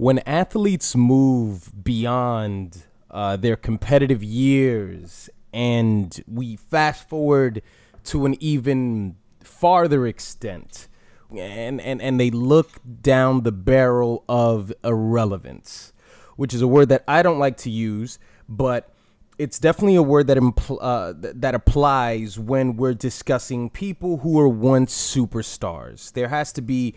when athletes move beyond uh, their competitive years and we fast forward to an even farther extent and, and, and they look down the barrel of irrelevance, which is a word that I don't like to use, but it's definitely a word that uh, that applies when we're discussing people who were once superstars. There has to be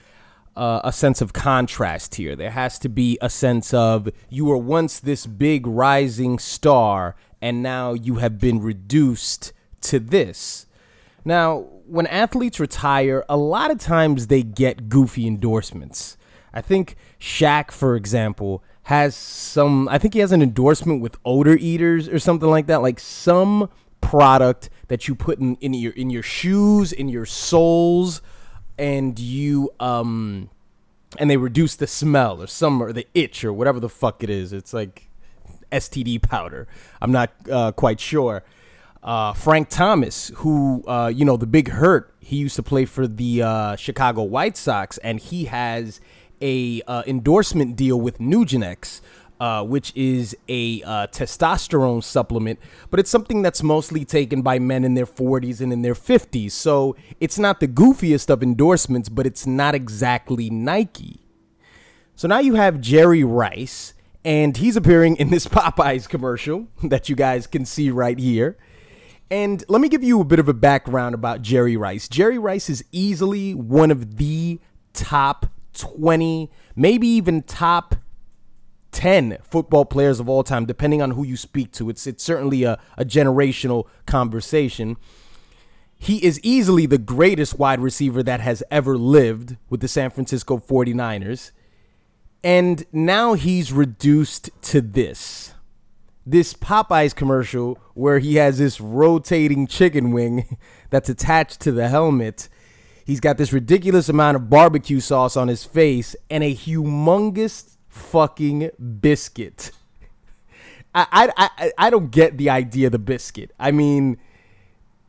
uh, a sense of contrast here. There has to be a sense of you were once this big rising star, and now you have been reduced to this. Now, when athletes retire, a lot of times they get goofy endorsements. I think Shaq, for example, has some. I think he has an endorsement with odor eaters or something like that. Like some product that you put in, in your in your shoes, in your soles, and you um and they reduce the smell or some or the itch or whatever the fuck it is. It's like STD powder. I'm not uh, quite sure. Uh, Frank Thomas, who uh, you know the big hurt, he used to play for the uh, Chicago White Sox, and he has a uh, endorsement deal with Nugenix, uh, which is a uh, testosterone supplement, but it's something that's mostly taken by men in their 40s and in their 50s. So it's not the goofiest of endorsements, but it's not exactly Nike. So now you have Jerry Rice, and he's appearing in this Popeyes commercial that you guys can see right here. And let me give you a bit of a background about Jerry Rice. Jerry Rice is easily one of the top 20, maybe even top 10 football players of all time, depending on who you speak to. It's, it's certainly a, a generational conversation. He is easily the greatest wide receiver that has ever lived with the San Francisco 49ers. And now he's reduced to this this Popeyes commercial where he has this rotating chicken wing that's attached to the helmet. He's got this ridiculous amount of barbecue sauce on his face and a humongous fucking biscuit. I, I, I, I don't get the idea of the biscuit. I mean,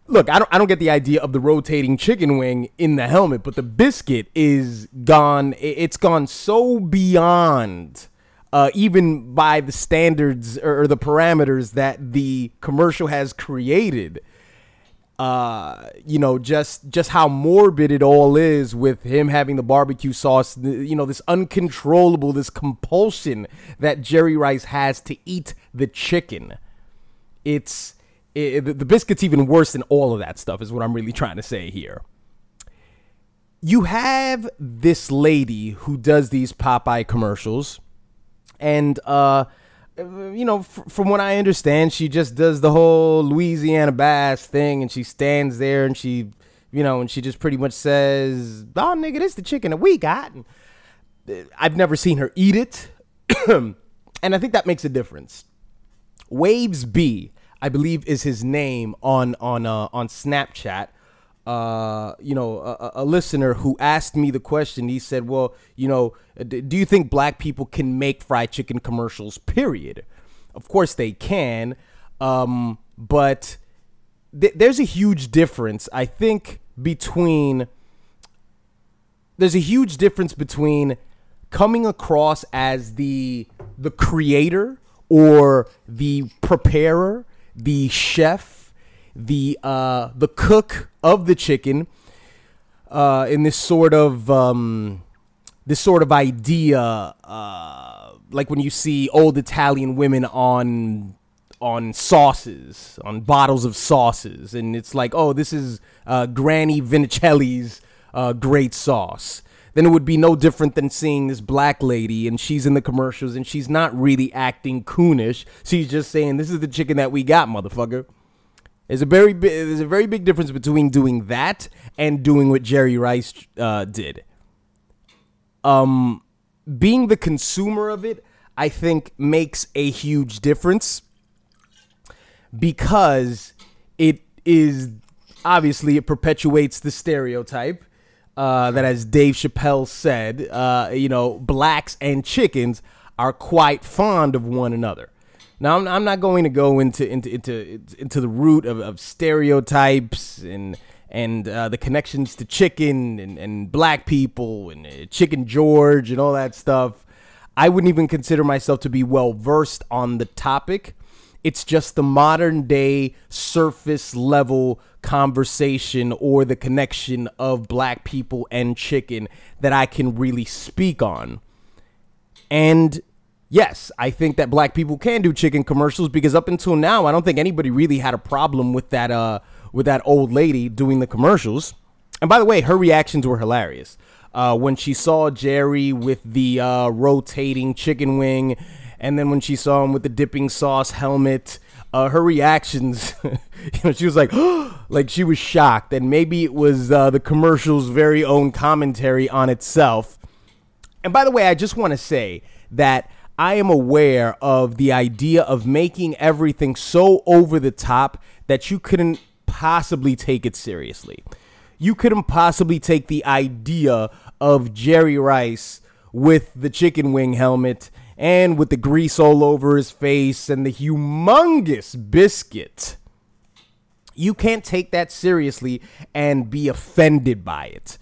look, I don't I don't get the idea of the rotating chicken wing in the helmet, but the biscuit is gone. It's gone so beyond uh, even by the standards or, the parameters that the commercial has created. Uh, you know, just just how morbid it all is with him having the barbecue sauce. You know, this uncontrollable, this compulsion that Jerry Rice has to eat the chicken. It's it, the biscuit's even worse than all of that stuff. Is what I'm really trying to say here you have this lady who does these Popeye commercials and uh, you know, from what I understand, she just does the whole Louisiana Fast thing, and she stands there and she, you know, and she just pretty much says, "Oh, nigga, this the chicken that we got." And uh, I've never seen her eat it, and I think that makes a difference. Waves B, I believe, is his name on on uh, on Snapchat uh, you know, a, a, listener who asked me the question. He said, "Well, you know, do you think black people can make fried chicken commercials?" Period. Of course they can, um, but th- there's a huge difference. I think between there's a huge difference between coming across as the the creator or the preparer, the chef the uh, the cook of the chicken uh, in this sort of um, this sort of idea, uh, like when you see old Italian women on on sauces, on bottles of sauces, and it's like, oh, this is uh, Granny Vinicelli's uh, great sauce. Then it would be no different than seeing this black lady and she's in the commercials and she's not really acting coonish. She's just saying, "This is the chicken that we got, motherfucker." There's a very big, there's a very big difference between doing that and doing what Jerry Rice uh, did. Um, being the consumer of it, I think makes a huge difference because it is obviously it perpetuates the stereotype uh, that, as Dave Chappelle said, uh, you know, blacks and chickens are quite fond of one another. Now I'm, I'm not going to go into into into into the root of, of stereotypes and and uh, the connections to chicken and, and black people and uh, chicken George and all that stuff. I wouldn't even consider myself to be well versed on the topic. It's just the modern day surface level conversation or the connection of black people and chicken that I can really speak on. And yes, I think that black people can do chicken commercials because up until now, I don't think anybody really had a problem with that uh with that old lady doing the commercials. And by the way, her reactions were hilarious. Uh, when she saw Jerry with the uh, rotating chicken wing, and then when she saw him with the dipping sauce helmet, uh, her reactions, you know, she was like, like she was shocked, and maybe it was uh, the commercial's very own commentary on itself. And by the way, I just want to say that I am aware of the idea of making everything so over the top that you couldn't possibly take it seriously. You couldn't possibly take the idea of Jerry Rice with the chicken wing helmet and with the grease all over his face and the humongous biscuit. You can't take that seriously and be offended by it.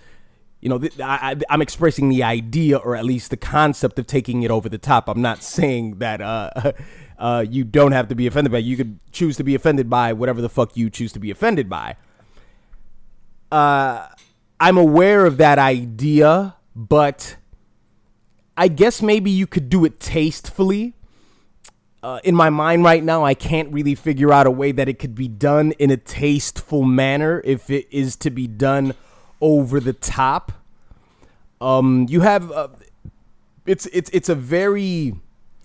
You know, I, am expressing the idea or at least the concept of taking it over the top. I'm not saying that uh, uh, you don't have to be offended by. You could choose to be offended by whatever the fuck you choose to be offended by. Uh, I'm aware of that idea, but I guess maybe you could do it tastefully. Uh, in my mind right now, I can't really figure out a way that it could be done in a tasteful manner if it is to be done over the top. Um, you have uh, it's it's it's a very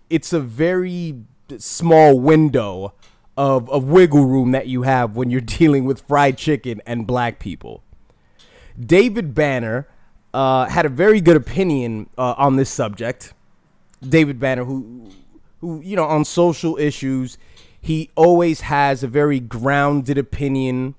it's a very small window of of wiggle room that you have when you're dealing with fried chicken and black people. David Banner uh, had a very good opinion uh, on this subject. David Banner, who, who you know, on social issues, he always has a very grounded opinion.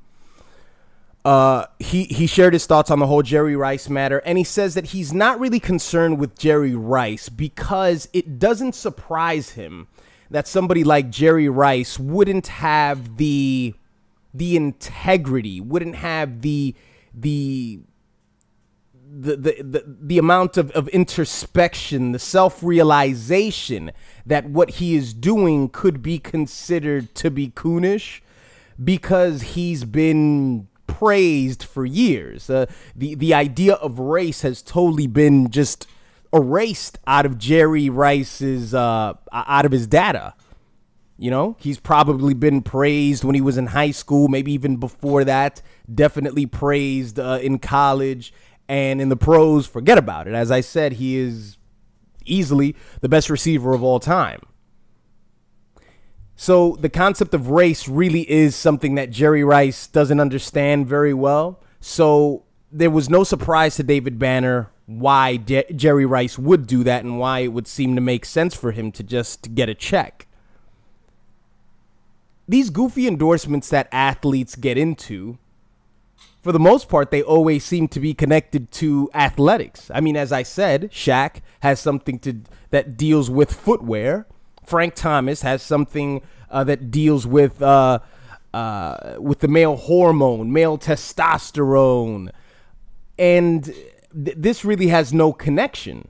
Uh, he he shared his thoughts on the whole Jerry Rice matter, and he says that he's not really concerned with Jerry Rice because it doesn't surprise him that somebody like Jerry Rice wouldn't have the the integrity, wouldn't have the the the, the, the, the amount of, of introspection, the self realization that what he is doing could be considered to be coonish because he's been praised for years. Uh, the, the idea of race has totally been just erased out of Jerry Rice's, uh, out of his data. You know, he's probably been praised when he was in high school, maybe even before that. Definitely praised uh, in college and in the pros. Forget about it. As I said, he is easily the best receiver of all time. So the concept of race really is something that Jerry Rice doesn't understand very well. So there was no surprise to David Banner why Je- Jerry Rice would do that and why it would seem to make sense for him to just get a check these goofy endorsements that athletes get into, for the most part, they always seem to be connected to athletics. I mean, as I said, Shaq has something to that deals with footwear. Frank Thomas has something uh, that deals with uh, uh, with the male hormone, male testosterone, and th- this really has no connection.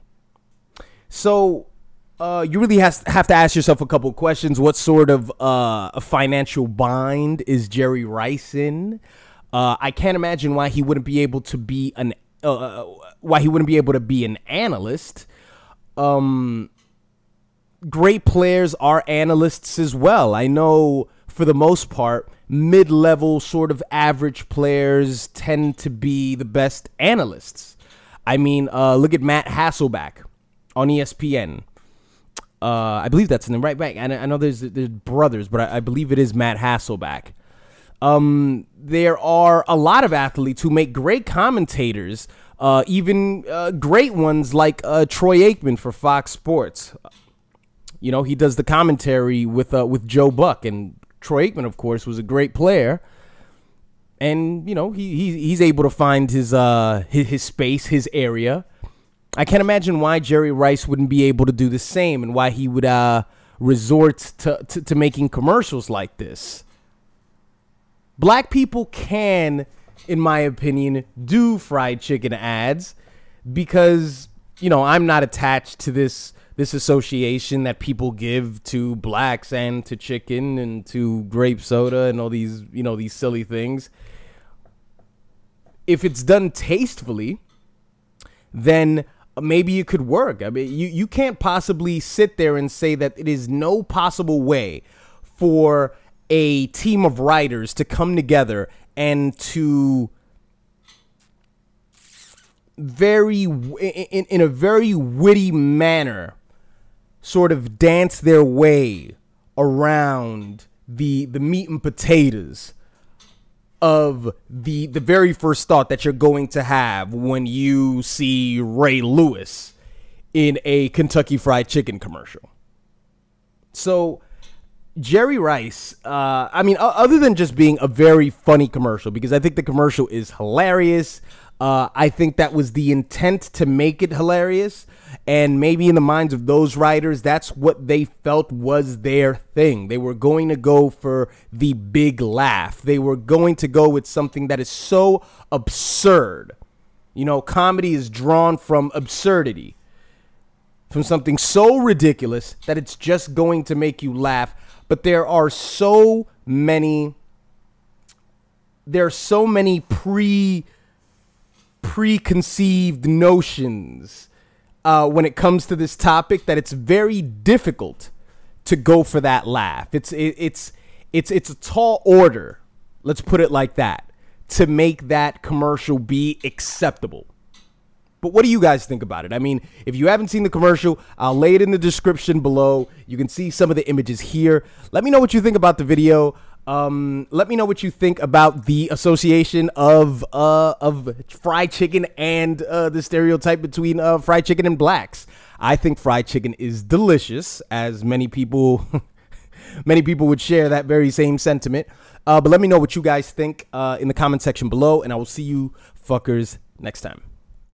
So uh, you really has, have to ask yourself a couple questions. What sort of uh, a financial bind is Jerry Rice in? Uh, I can't imagine why he wouldn't be able to be an uh, why he wouldn't be able to be an analyst. Um, great players are analysts as well. I know for the most part, mid-level sort of average players tend to be the best analysts. I mean, uh, look at Matt Hasselbeck on ESPN uh, I believe that's in the right back. And I know there's there's brothers, but I, I believe it is Matt Hasselbeck. Um, there are a lot of athletes who make great commentators, uh, even uh, great ones like uh, Troy Aikman for Fox Sports. You know, he does the commentary with uh, with Joe Buck, and Troy Aikman, of course, was a great player. And you know, he, he he's able to find his uh his, his space, his area I can't imagine why Jerry Rice wouldn't be able to do the same and why he would uh, resort to, to, to making commercials like this. Black people can, in my opinion, do fried chicken ads because, you know, I'm not attached to this this association that people give to blacks and to chicken and to grape soda and all these, you know, these silly things. If it's done tastefully, then maybe it could work. I mean, you, you can't possibly sit there and say that it is no possible way for a team of writers to come together and to very in, in a very witty manner sort of dance their way around the the meat and potatoes of the the very first thought that you're going to have when you see Ray Lewis in a Kentucky Fried Chicken commercial. So Jerry Rice, uh, I mean, other than just being a very funny commercial, because I think the commercial is hilarious. Uh, I think that was the intent to make it hilarious. And maybe in the minds of those writers, that's what they felt was their thing. They were going to go for the big laugh. They were going to go with something that is so absurd. You know, comedy is drawn from absurdity, from something so ridiculous that it's just going to make you laugh. But there are so many, there are so many pre preconceived notions uh, when it comes to this topic that it's very difficult to go for that laugh. It's it, it's it's it's a tall order. Let's put it like that to make that commercial be acceptable. But what do you guys think about it? I mean, if you haven't seen the commercial, I'll lay it in the description below. You can see some of the images here. Let me know what you think about the video. Um, let me know what you think about the association of uh, of fried chicken and uh, the stereotype between uh, fried chicken and blacks. I think fried chicken is delicious, as many people many people would share that very same sentiment. Uh, but let me know what you guys think uh, in the comment section below, and I will see you fuckers next time.